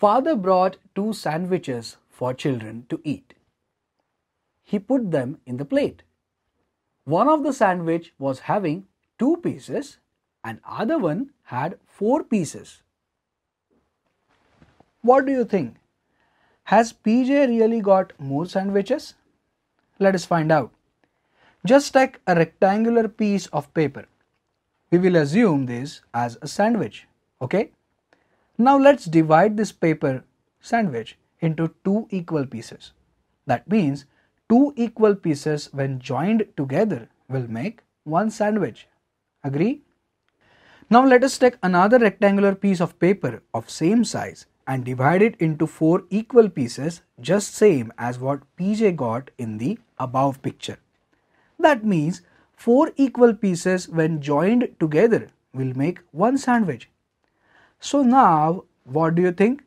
Father brought two sandwiches for children to eat. He put them in the plate. One of the sandwich was having two pieces and other one had four pieces. What do you think? Has PJ really got more sandwiches? Let us find out. Just take a rectangular piece of paper. We will assume this as a sandwich. Okay? Now let's divide this paper sandwich into two equal pieces. That means two equal pieces when joined together will make one sandwich. Agree? Now let us take another rectangular piece of paper of same size and divide it into four equal pieces just same as what PJ got in the above picture. That means four equal pieces when joined together will make one sandwich. So now what do you think?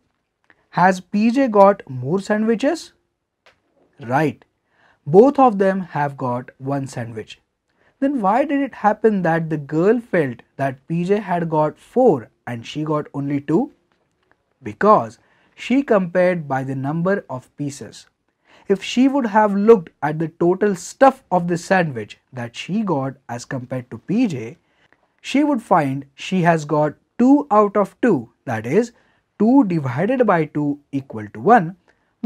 Has PJ got more sandwiches? Right. Both of them have got one sandwich. Then why did it happen that the girl felt that PJ had got 4 and she got only 2? Because she compared by the number of pieces. If she would have looked at the total stuff of the sandwich that she got as compared to PJ, she would find she has got 2 out of 2 that is 2 divided by 2 equal to 1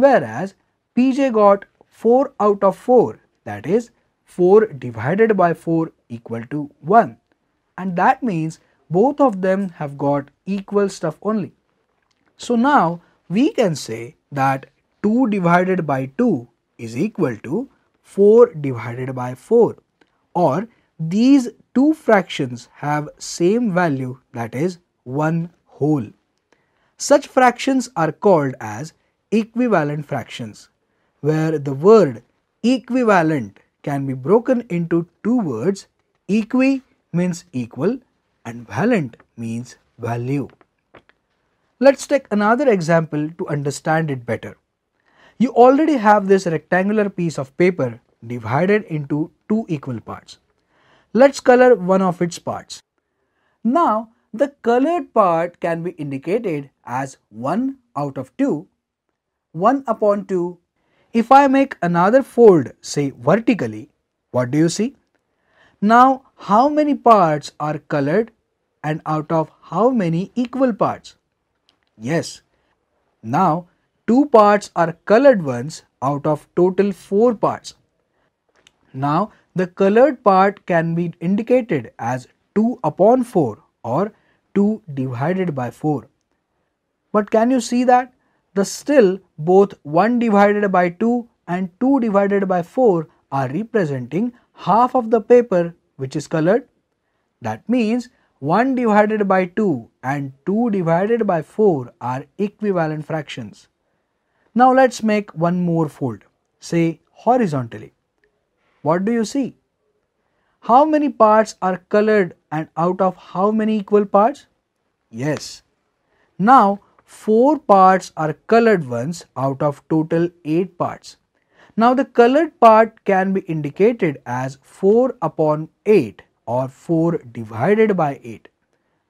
whereas PJ got 4 out of 4 that is 4 divided by 4 equal to 1 and that means both of them have got equal stuff only. So now we can say that 2 divided by 2 is equal to 4 divided by 4 or these two fractions have same value that is 1 whole. Such fractions are called as equivalent fractions where the word equivalent can be broken into two words equi means equal and valent means value. Let's take another example to understand it better. You already have this rectangular piece of paper divided into two equal parts. Let's color one of its parts. Now the colored part can be indicated as 1 out of 2, 1 upon 2. If I make another fold say vertically, what do you see? Now how many parts are colored and out of how many equal parts? Yes. Now two parts are colored ones out of total four parts. Now the colored part can be indicated as 2 upon 4 or 2 divided by 4. But can you see that? The still both 1 divided by 2 and 2 divided by 4 are representing half of the paper which is colored. That means 1 divided by 2 and 2 divided by 4 are equivalent fractions. Now let's make one more fold, say horizontally. What do you see? How many parts are colored and out of how many equal parts? Yes. Now 4 parts are colored ones out of total 8 parts. Now the colored part can be indicated as 4 upon 8 or 4 divided by 8.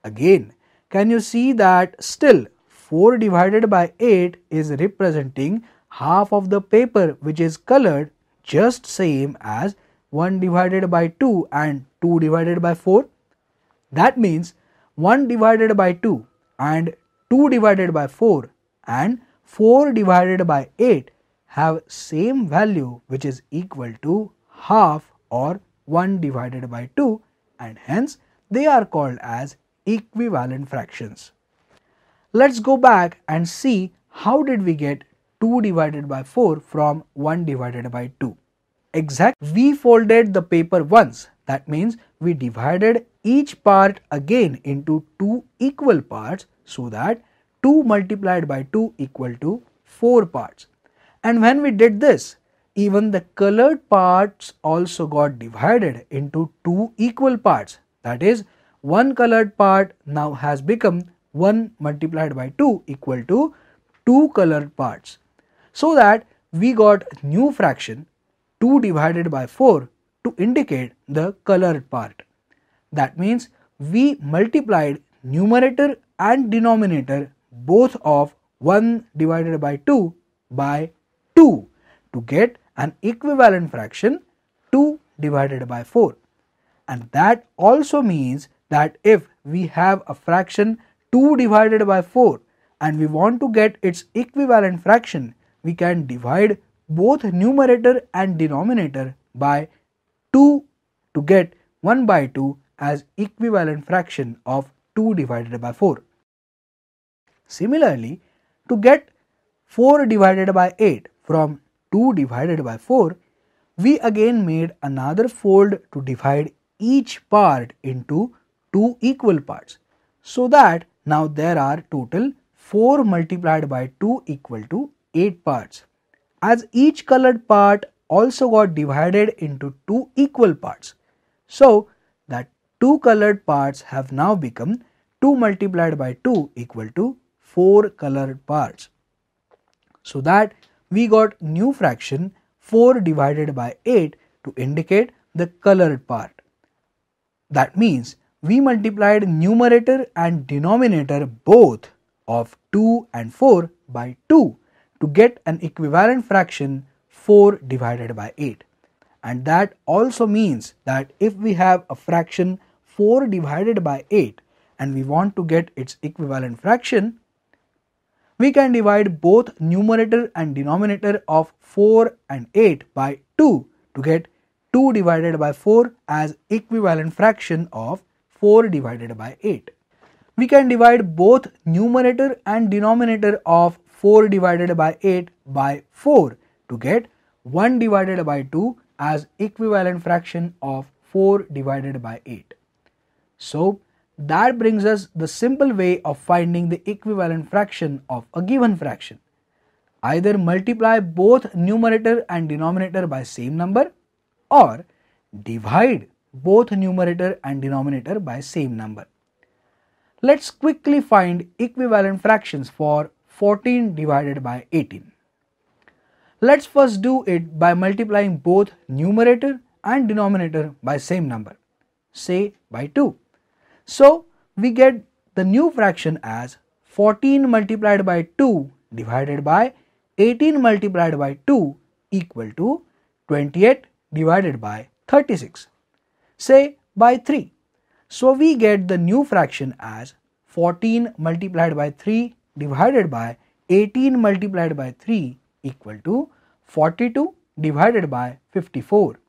Again, can you see that still 4 divided by 8 is representing half of the paper which is colored just same as 1 divided by 2 and 2 divided by 4. That means 1 divided by 2 and 2 divided by 4 and 4 divided by 8 have same value which is equal to half or 1 divided by 2 and hence they are called as equivalent fractions. Let's go back and see how did we get 2 divided by 4 from 1 divided by 2. Exact we folded the paper once that means we divided each part again into two equal parts so that 2 multiplied by 2 equal to 4 parts. And when we did this, even the colored parts also got divided into two equal parts. That is, one colored part now has become 1 multiplied by 2 equal to 2 colored parts. So that we got new fraction 2 divided by 4 to indicate the colored part. That means we multiplied numerator and denominator both of 1 divided by 2 by 2 to get an equivalent fraction 2 divided by 4 and that also means that if we have a fraction 2 divided by 4 and we want to get its equivalent fraction we can divide both numerator and denominator by 2 to get 1 by 2 as equivalent fraction of 2 divided by 4. Similarly, to get 4 divided by 8 from 2 divided by 4, we again made another fold to divide each part into two equal parts so that now there are total 4 multiplied by 2 equal to 8 parts. As each colored part also got divided into two equal parts. So that two colored parts have now become 2 multiplied by 2 equal to 4 colored parts. So that we got new fraction 4 divided by 8 to indicate the colored part. That means we multiplied numerator and denominator both of 2 and 4 by 2 to get an equivalent fraction 4 divided by 8 and that also means that if we have a fraction 4 divided by 8 and we want to get its equivalent fraction we can divide both numerator and denominator of 4 and 8 by 2 to get 2 divided by 4 as equivalent fraction of 4 divided by 8. We can divide both numerator and denominator of 4 divided by 8 by 4 to get 1 divided by 2 as equivalent fraction of 4 divided by 8. So that brings us the simple way of finding the equivalent fraction of a given fraction. Either multiply both numerator and denominator by same number or divide both numerator and denominator by same number. Let's quickly find equivalent fractions for 14 divided by 18. Let's first do it by multiplying both numerator and denominator by same number, say by 2. So we get the new fraction as 14 multiplied by 2 divided by 18 multiplied by 2 equal to 28 divided by 36, say by 3. So we get the new fraction as 14 multiplied by 3 divided by 18 multiplied by 3 equal to 42 divided by 54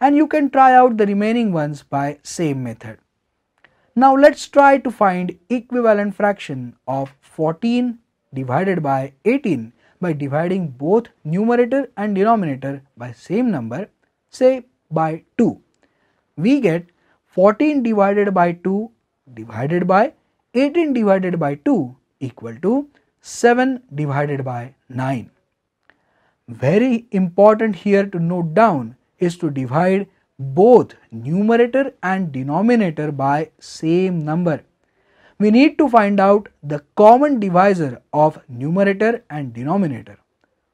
and you can try out the remaining ones by same method. Now let's try to find equivalent fraction of 14 divided by 18 by dividing both numerator and denominator by same number say by 2. We get 14 divided by 2 divided by 18 divided by 2 equal to 7 divided by 9. Very important here to note down is to divide both numerator and denominator by same number. We need to find out the common divisor of numerator and denominator.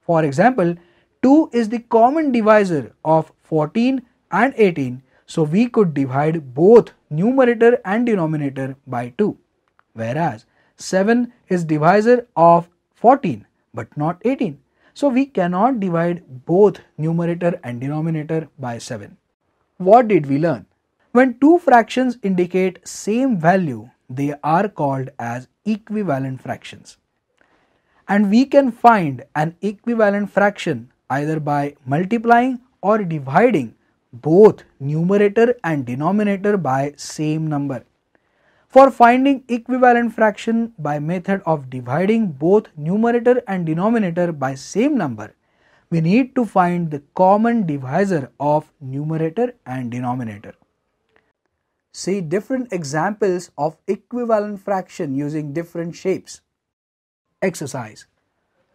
For example, 2 is the common divisor of 14 and 18 so we could divide both numerator and denominator by 2 whereas 7 is divisor of 14 but not 18. So we cannot divide both numerator and denominator by 7. What did we learn? When two fractions indicate same value, they are called as equivalent fractions. And we can find an equivalent fraction either by multiplying or dividing both numerator and denominator by same number. For finding equivalent fraction by method of dividing both numerator and denominator by same number, we need to find the common divisor of numerator and denominator. See different examples of equivalent fraction using different shapes. Exercise.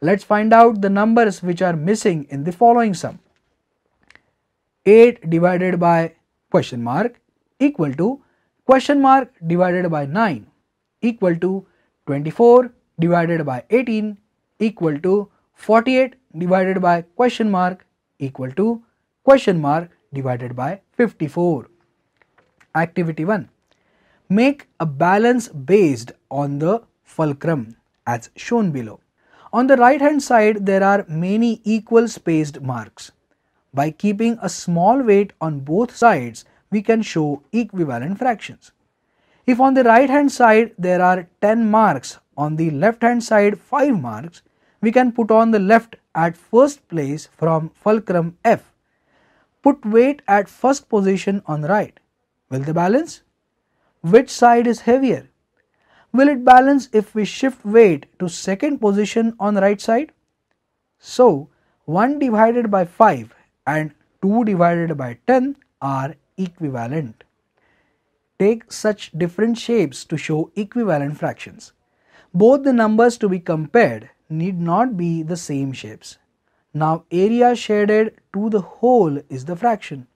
Let's find out the numbers which are missing in the following sum. 8 divided by question mark equal to question mark divided by 9 equal to 24 divided by 18 equal to 48 divided by question mark equal to question mark divided by 54. Activity 1. Make a balance based on the fulcrum as shown below. On the right hand side there are many equal spaced marks. By keeping a small weight on both sides we can show equivalent fractions. If on the right hand side there are 10 marks, on the left hand side 5 marks, we can put on the left at first place from fulcrum F. Put weight at first position on right. Will they balance? Which side is heavier? Will it balance if we shift weight to second position on right side? So 1 divided by 5 and 2 divided by 10 are equivalent. Take such different shapes to show equivalent fractions. Both the numbers to be compared need not be the same shapes. Now area shaded to the whole is the fraction.